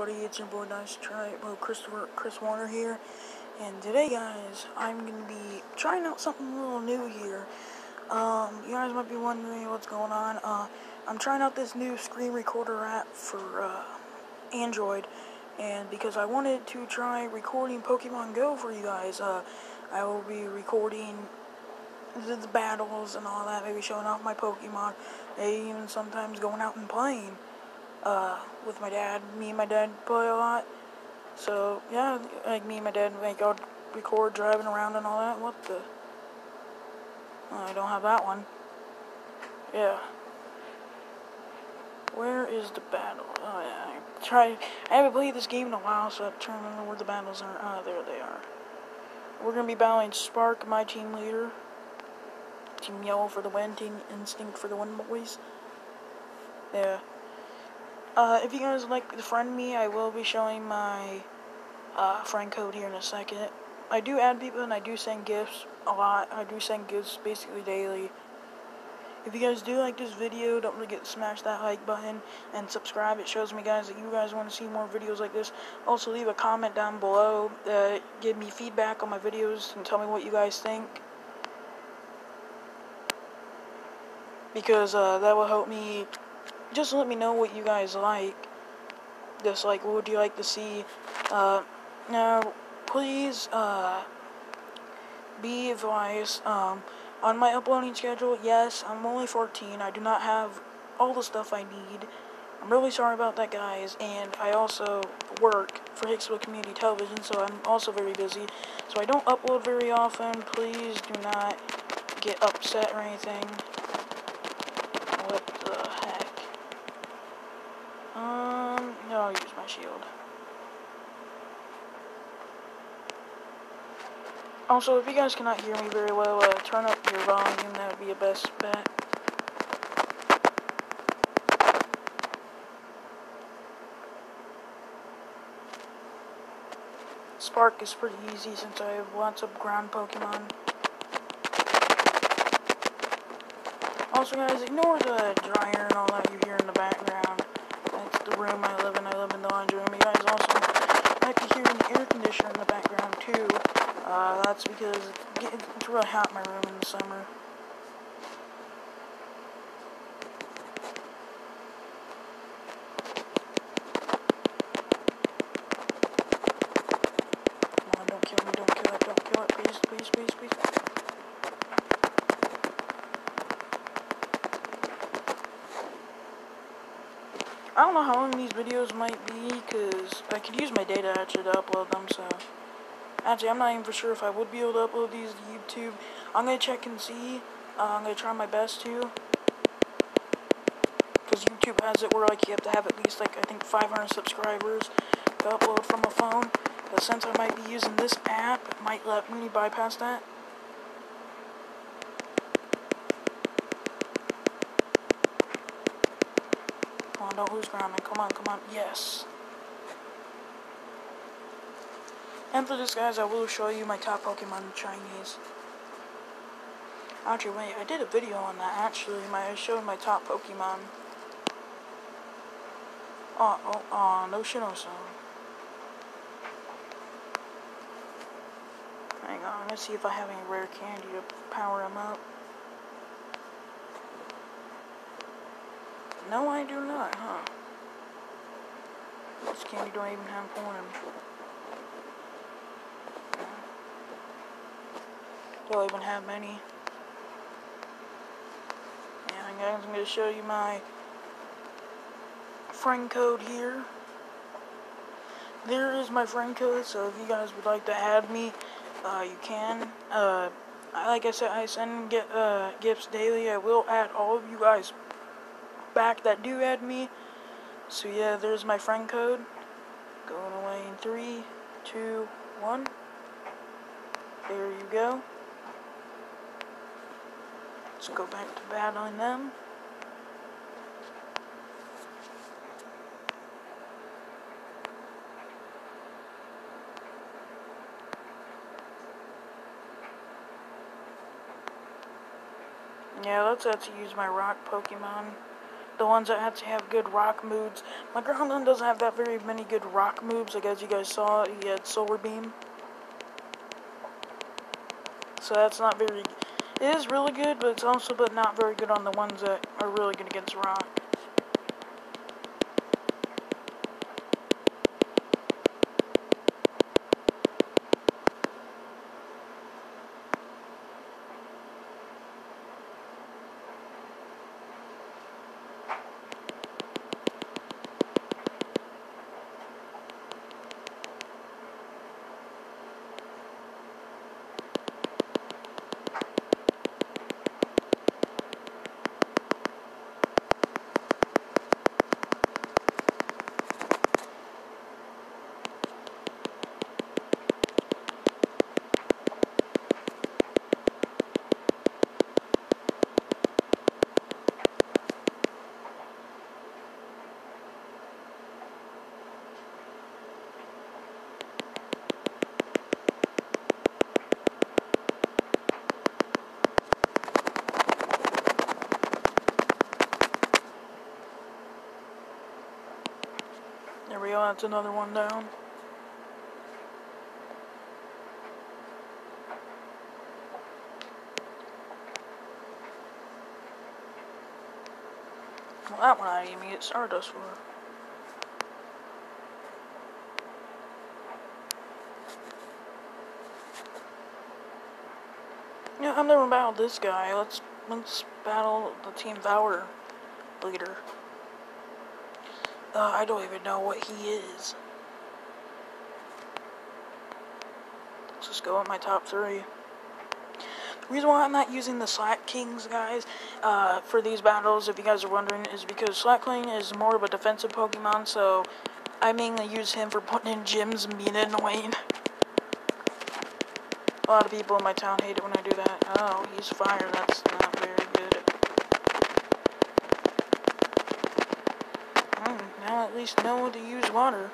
everybody? It's your boy Nice Try, well, Christopher, Chris Warner here, and today, guys, I'm gonna be trying out something a little new here. Um, you guys might be wondering what's going on. Uh, I'm trying out this new screen recorder app for uh, Android, and because I wanted to try recording Pokemon Go for you guys, uh, I will be recording the, the battles and all that, maybe showing off my Pokemon, maybe even sometimes going out and playing uh, with my dad. Me and my dad play a lot. So, yeah, like me and my dad, like, I'll record driving around and all that. What the? Oh, I don't have that one. Yeah. Where is the battle? Oh, yeah. I try. I haven't played this game in a while, so I'm trying to remember where the battles are. Ah, oh, there they are. We're to be battling Spark, my team leader. Team Yellow for the win. Team Instinct for the win, boys. Yeah. Uh, if you guys like to friend me, I will be showing my uh, friend code here in a second. I do add people and I do send gifts a lot. I do send gifts basically daily. If you guys do like this video, don't forget to smash that like button and subscribe. It shows me guys that you guys want to see more videos like this. Also leave a comment down below. Uh, give me feedback on my videos and tell me what you guys think. Because uh, that will help me just let me know what you guys like. Just like, what would you like to see? Uh, now, please, uh, be advised, um, on my uploading schedule, yes, I'm only 14. I do not have all the stuff I need. I'm really sorry about that, guys. And I also work for Hicksville Community Television, so I'm also very busy. So I don't upload very often. Please do not get upset or anything. Shield. Also, if you guys cannot hear me very well, uh, turn up your volume. That would be a best bet. Spark is pretty easy since I have lots of ground Pokemon. Also, guys, ignore the dryer and all that you hear in the background. That's the room I live in. I live in the laundry room. You guys also might be hearing the air conditioner in the background too. Because it's really hot in my room in the summer. Come on, don't kill me, don't kill it, don't kill it, please, please, please, please. I don't know how long these videos might be, because I could use my data actually to upload them, so... Actually, I'm not even for sure if I would be able to upload these to YouTube. I'm to check and see. Uh, I'm to try my best to. Because YouTube has it where, like, you have to have at least, like, I think 500 subscribers to upload from a phone. But since I might be using this app, it might let me bypass that. Come on, don't lose ground, man. Come on, come on. Yes. And for this, guys, I will show you my top Pokemon in Chinese. Actually, wait, I did a video on that, actually. My, I showed my top Pokemon. Uh, oh, oh, oh, no Shinosan. Hang on, let's see if I have any rare candy to power him up. No, I do not, huh? This candy don't even have for him. I don't even have many. And guys, I'm going to show you my friend code here. There is my friend code, so if you guys would like to add me, uh, you can. Uh, like I said, I send get, uh, gifts daily. I will add all of you guys back that do add me. So yeah, there's my friend code. Going away in three, two, one. There you go. Let's go back to battling them. Yeah, let's to use my rock Pokemon the ones that have to have good rock moves. My Groudon doesn't have that very many good rock moves. Like as you guys saw, he had Solar Beam. So that's not very. It is really good, but it's also but not very good on the ones that are really good against rock. That's another one down. Well, that one I didn't get Stardust for. Yeah, I've never battled this guy. Let's let's battle the Team Valor leader. Uh, I don't even know what he is. Let's just go with my top three. The reason why I'm not using the Slakings, guys, uh, for these battles, if you guys are wondering, is because Slack Slackling is more of a defensive Pokemon, so I mainly use him for putting in gyms and being annoying. A lot of people in my town hate it when I do that. Oh, he's fire. That's not very good. Hmm, now at least know to use water.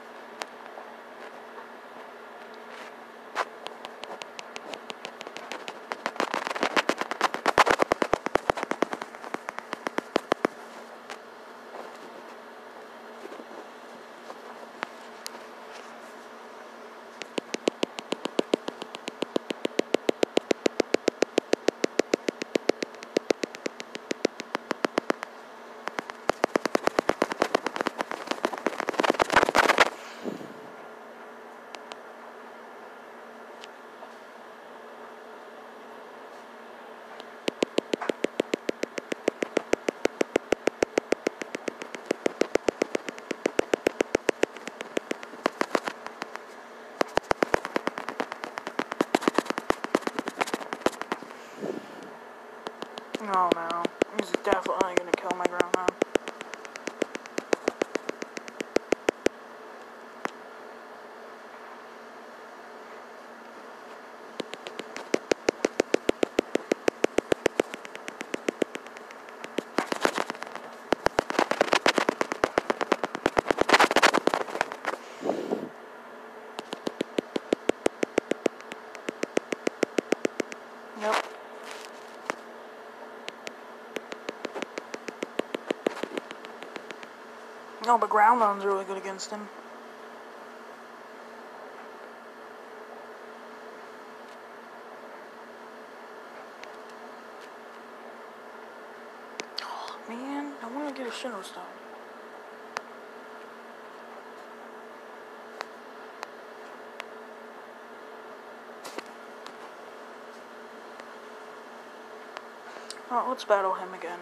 Oh no, he's definitely gonna kill my grandma. Nope. No, but ground Groudon's really good against him. Oh, man, I want to get a Sinnoh Stone. Alright, let's battle him again.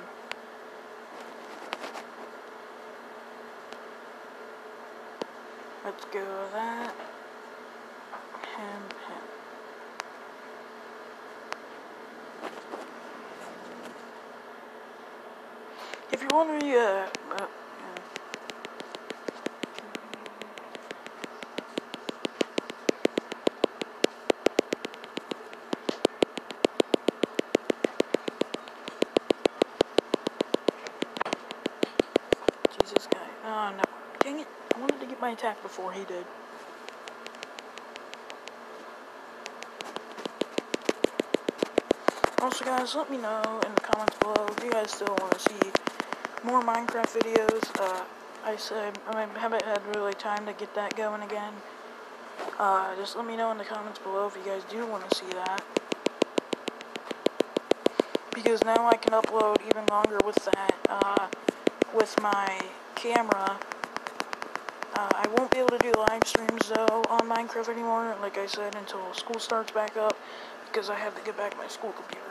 Let's go with that. Him, him. If you're wondering, uh, uh, Jesus guy. Oh no. Dang it. I wanted to get my attack before he did. Also guys, let me know in the comments below if you guys still want to see more Minecraft videos. Uh, I said I haven't had really time to get that going again. Uh, just let me know in the comments below if you guys do want to see that. Because now I can upload even longer with that, uh, with my camera. Uh, I won't be able to do live streams though on Minecraft anymore, like I said, until school starts back up, because I have to get back my school computer.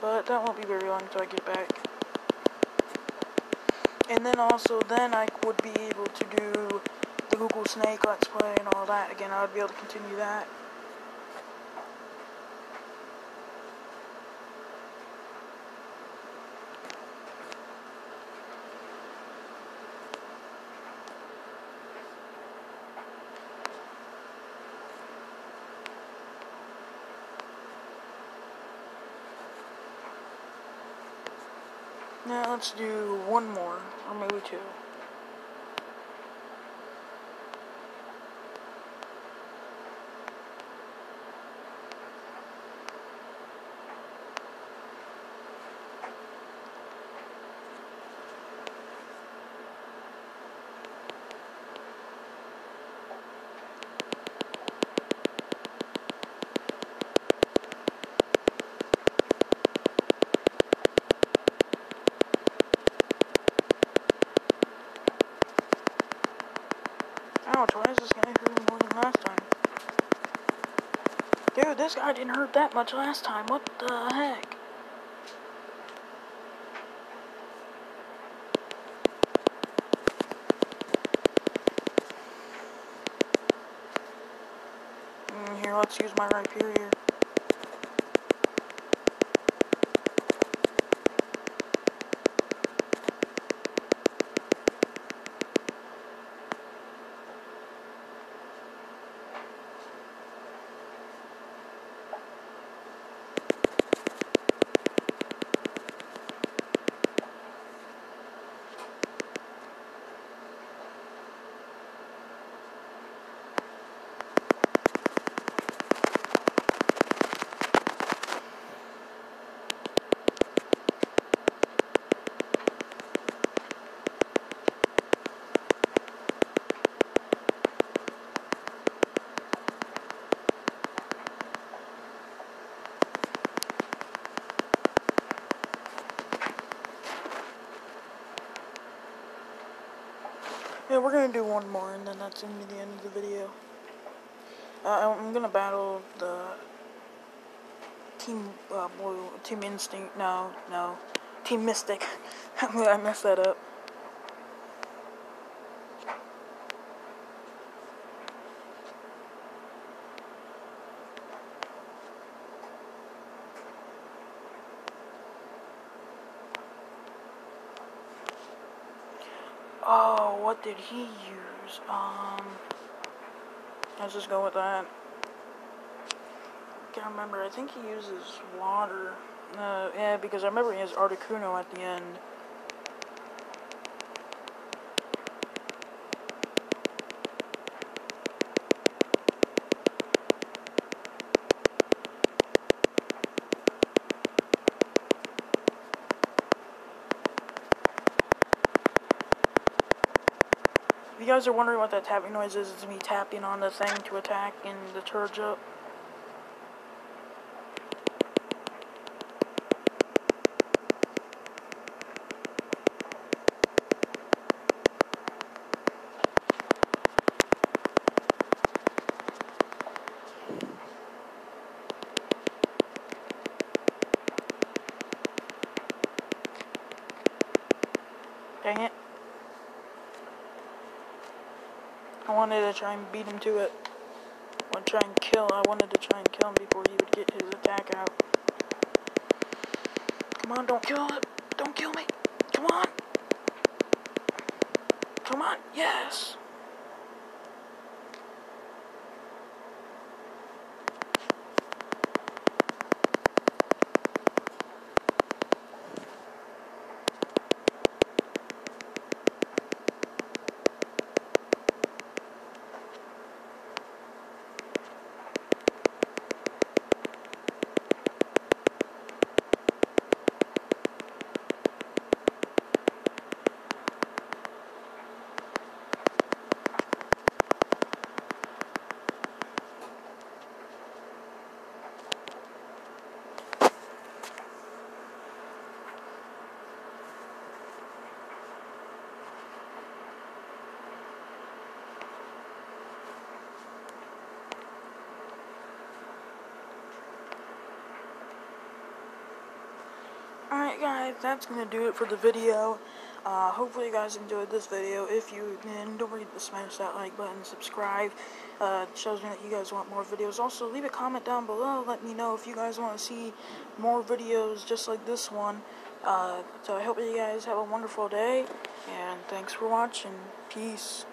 But that won't be very long until I get back. And then also, then I would be able to do the Google Snake Let's Play and all that. Again, I would be able to continue that. Now let's do one more, or maybe two. Ouch, why is this guy hurting more than last time? Dude, this guy didn't hurt that much last time. What the heck? Mm, here, let's use my Rhyperior here. Yeah, we're gonna do one more, and then that's gonna be the end of the video. Uh, I'm gonna battle the team, uh, boy, team instinct. No, no, team mystic. I messed that up. Oh, what did he use? Um, let's just go with that. Can't remember. I think he uses water. Uh, yeah, because I remember he has Articuno at the end. You guys are wondering what that tapping noise is, it's me tapping on the thing to attack and the charge up. Dang it. I wanted to try and beat him to it. I wanted to try and kill. I wanted to try and kill him before he would get his attack out. Come on, don't kill it. Don't kill me. Come on. Come on. Yes. Alright guys, that's going to do it for the video. Uh, hopefully you guys enjoyed this video. If you did, don't forget to smash that like button, subscribe. Uh, shows me that you guys want more videos. Also, leave a comment down below. Let me know if you guys want to see more videos just like this one. Uh, so I hope you guys have a wonderful day. And thanks for watching. Peace.